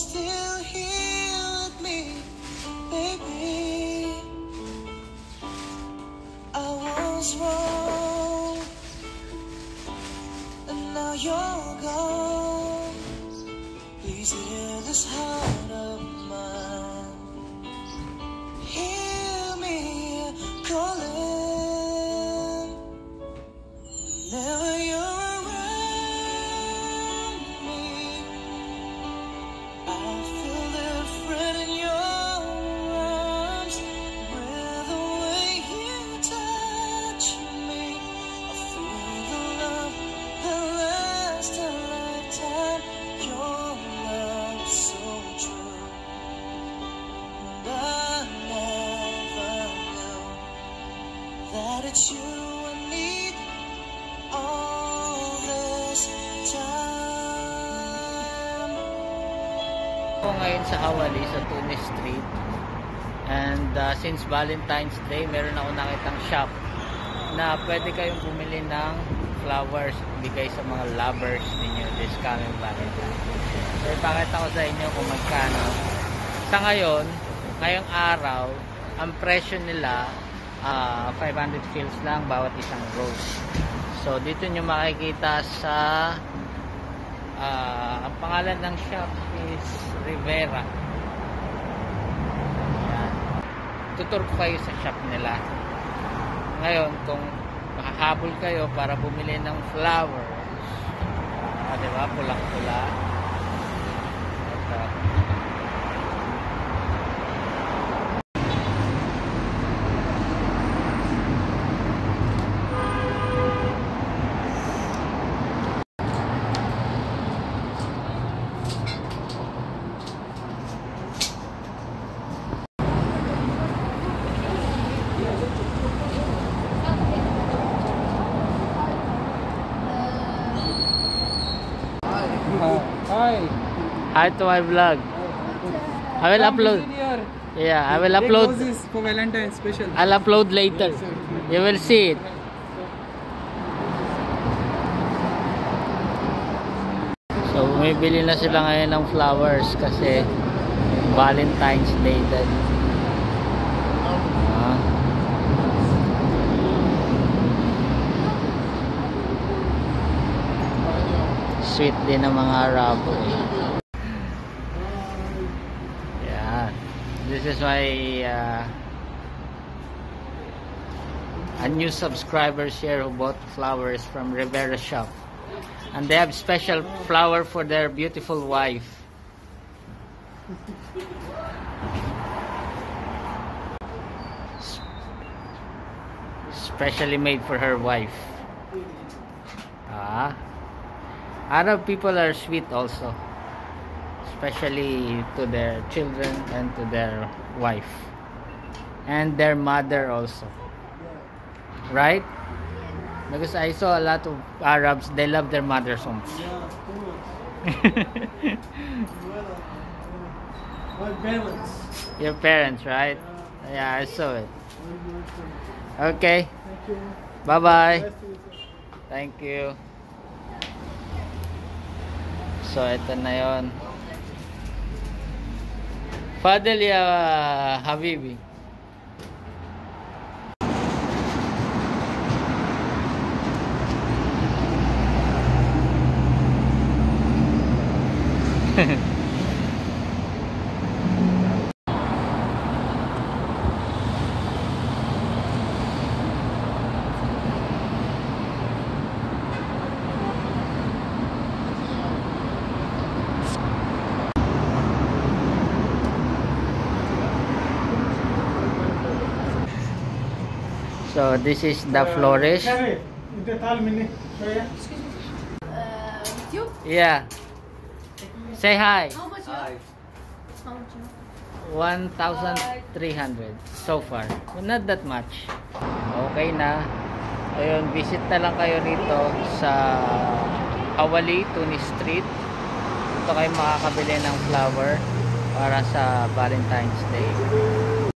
still here with me, baby. I was wrong, and now you're gone. Please hear this heart that it's you I need all this time. Ako ngayon sa Awali sa Tunis Street. And uh, since Valentine's Day, meron ako nakitang shop na pwede kayong bumili ng flowers bigay sa mga lovers ninyo this coming Valentine's. So ipakita ko sa inyo kung magkano. Sa ngayon, ngayong araw, ang presyo nila ah, 500 fills lang bawat isang rose. So dito nyo makikita sa Ah, ang pangalan ng shop is Rivera. Ayan. Tutur ko kayo sa shop nila. Ngayon, kung makahabol kayo para bumili ng flowers, ah, di ba? Pulang-pula. Ito. Hi. Hi to my vlog. I will upload. Yeah, I will Take upload. roses for Valentine's special. I'll upload later. You will see it. So, bumibili na sila ngayon ng flowers kasi Valentine's Day din. Ah. Sweet din ng mga Arabo eh. This is my uh, a new subscribers here who bought flowers from Rivera shop. And they have special flower for their beautiful wife. Specially made for her wife. Ah. Arab people are sweet also. Especially to their children and to their wife. And their mother also. Right? Because I saw a lot of Arabs, they love their mother so much. Yeah. My parents. Your parents, right? Yeah, I saw it. Okay. Thank you. Bye-bye. Nice to meet you. Thank you. So, ito na yon. تفضل يا حبيبي Hehe So this is the flourish. Uh, uh yeah. Say hi. How much? How much? 1,300 so far. Not that much. Okay na. Ayun, visit na lang kayo rito sa Awali, Tunis Street. Dito kayo makakabili ng flower para sa Valentine's Day.